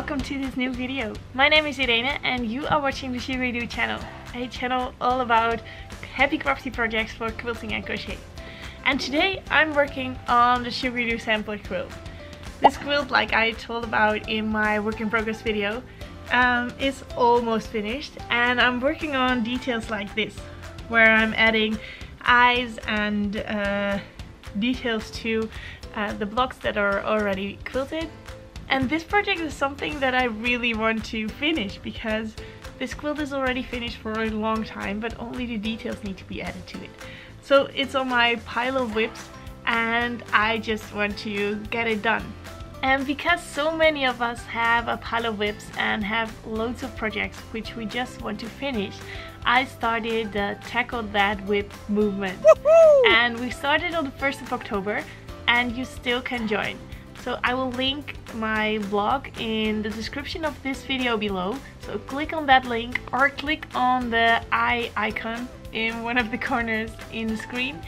welcome to this new video. My name is Irene and you are watching the Sugaridoo channel, a channel all about happy crafty projects for quilting and crochet. And today I'm working on the Sugaridoo sampler quilt. This quilt, like I told about in my work in progress video, um, is almost finished and I'm working on details like this, where I'm adding eyes and uh, details to uh, the blocks that are already quilted and this project is something that I really want to finish because this quilt is already finished for a long time, but only the details need to be added to it. So it's on my pile of WIPs and I just want to get it done. And because so many of us have a pile of WIPs and have loads of projects which we just want to finish, I started the Tackle That WIP movement. And we started on the 1st of October and you still can join. So I will link my blog in the description of this video below. So click on that link or click on the eye icon in one of the corners in the screen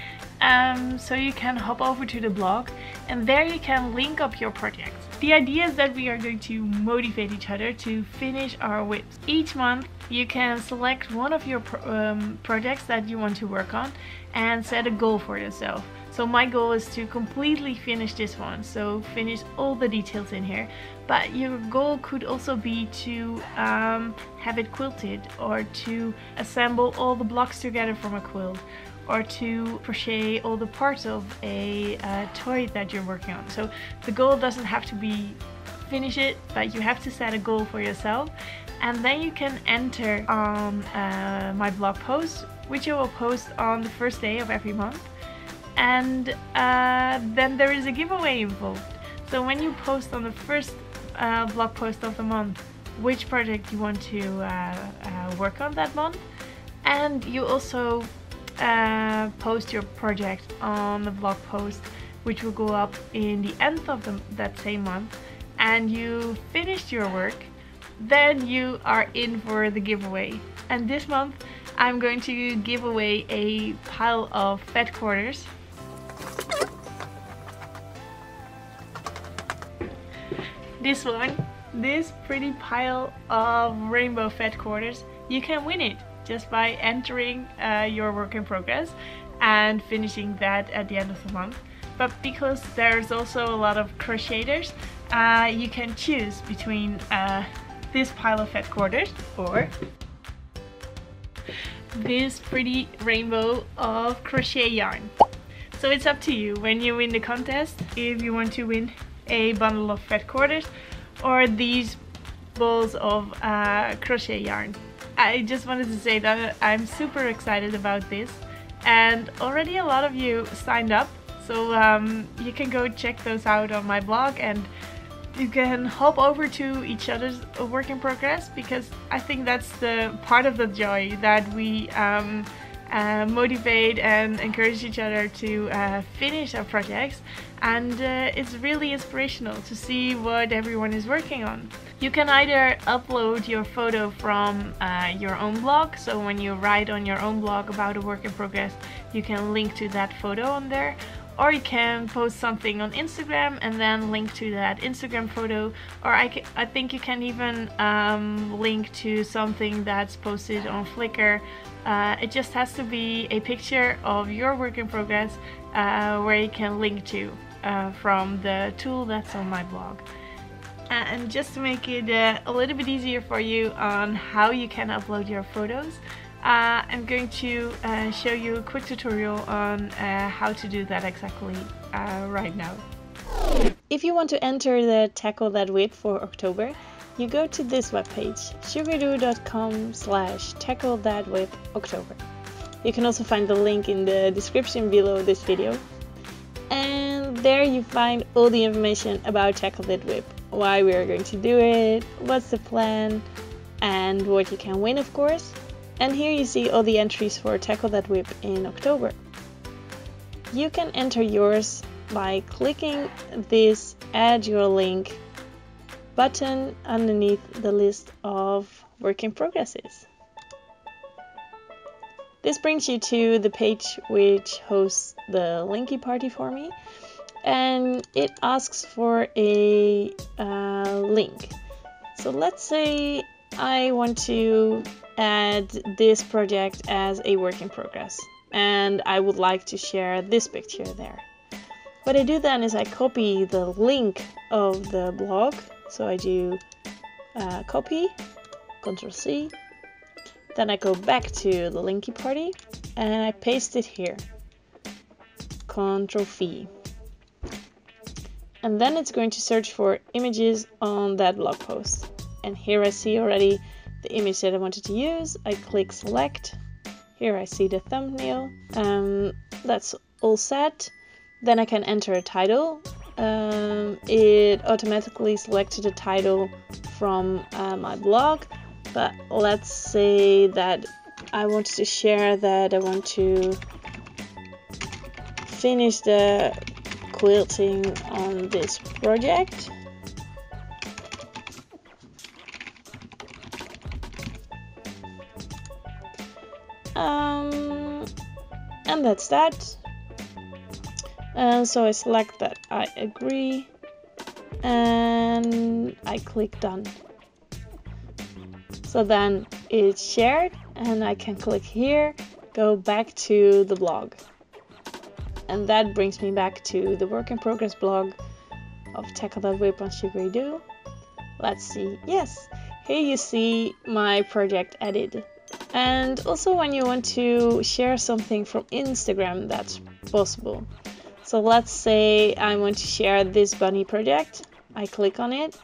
um, so you can hop over to the blog and there you can link up your projects. The idea is that we are going to motivate each other to finish our WIPs. Each month you can select one of your pro um, projects that you want to work on and set a goal for yourself. So my goal is to completely finish this one, so finish all the details in here. But your goal could also be to um, have it quilted or to assemble all the blocks together from a quilt or to crochet all the parts of a uh, toy that you're working on. So the goal doesn't have to be finish it, but you have to set a goal for yourself. And then you can enter on uh, my blog post, which I will post on the first day of every month and uh, then there is a giveaway involved. So when you post on the first uh, blog post of the month which project you want to uh, uh work on that month and you also uh, post your project on the blog post which will go up in the end of the, that same month and you finished your work then you are in for the giveaway and this month I'm going to give away a pile of fat quarters this one, this pretty pile of rainbow fat quarters, you can win it just by entering uh, your work in progress and finishing that at the end of the month. But because there's also a lot of crocheters, uh, you can choose between uh, this pile of fat quarters or this pretty rainbow of crochet yarn. So it's up to you when you win the contest if you want to win a bundle of fat quarters or these balls of uh, crochet yarn. I just wanted to say that I'm super excited about this and already a lot of you signed up so um, you can go check those out on my blog and you can hop over to each other's work in progress because I think that's the part of the joy that we um, uh, motivate and encourage each other to uh, finish our projects. And uh, it's really inspirational to see what everyone is working on. You can either upload your photo from uh, your own blog, so when you write on your own blog about a work in progress you can link to that photo on there. Or you can post something on Instagram and then link to that Instagram photo. Or I, I think you can even um, link to something that's posted on Flickr uh, it just has to be a picture of your work in progress uh, where you can link to uh, from the tool that's on my blog. And just to make it uh, a little bit easier for you on how you can upload your photos, uh, I'm going to uh, show you a quick tutorial on how to do that exactly right now. If you want to enter the Tackle That WIP for October, you go to this webpage, sugaridoo.com slash tackle that WIP October. You can also find the link in the description below this video. And there you find all the information about Tackle That WIP, why we are going to do it, what's the plan, and what you can win of course. And here you see all the entries for Tackle That WIP in October. You can enter yours by clicking this add your link button underneath the list of work in progresses. This brings you to the page which hosts the Linky party for me and it asks for a uh, link. So let's say I want to add this project as a work in progress and I would like to share this picture there. What I do then is I copy the link of the blog. So I do uh, copy, Control C. Then I go back to the linky party and I paste it here. Control V. And then it's going to search for images on that blog post. And here I see already the image that I wanted to use. I click select. Here I see the thumbnail. Um, that's all set. Then I can enter a title. Um, it automatically selected a title from uh, my blog, but let's say that I wanted to share that I want to finish the quilting on this project. Um, and that's that. And so I select that I agree and I click done. So then it's shared and I can click here, go back to the blog. And that brings me back to the work in progress blog of Tackle That WIP on Sugaridoo Let's see. Yes, here you see my project edit. And also when you want to share something from Instagram, that's possible. So let's say I want to share this bunny project. I click on it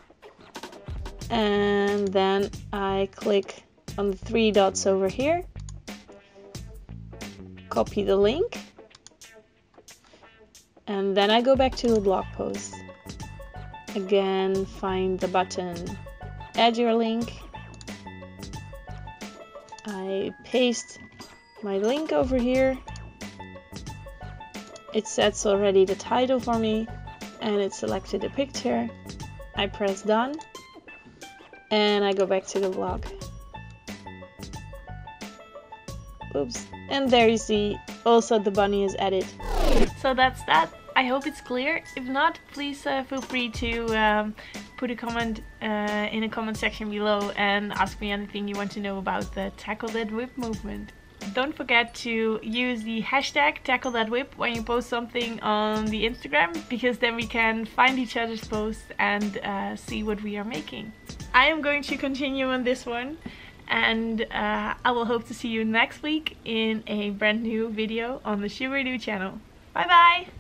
and then I click on the three dots over here, copy the link, and then I go back to the blog post. Again, find the button, add your link. I paste my link over here it sets already the title for me and it selected the picture. I press done and I go back to the blog. Oops. And there you see also the bunny is added. So that's that. I hope it's clear. If not, please uh, feel free to um, put a comment uh, in the comment section below and ask me anything you want to know about the Tackle That WIP movement. Don't forget to use the hashtag tackle that WIP when you post something on the Instagram because then we can find each other's posts and uh, see what we are making. I am going to continue on this one and uh, I will hope to see you next week in a brand new video on the Sugaridoo channel. Bye bye!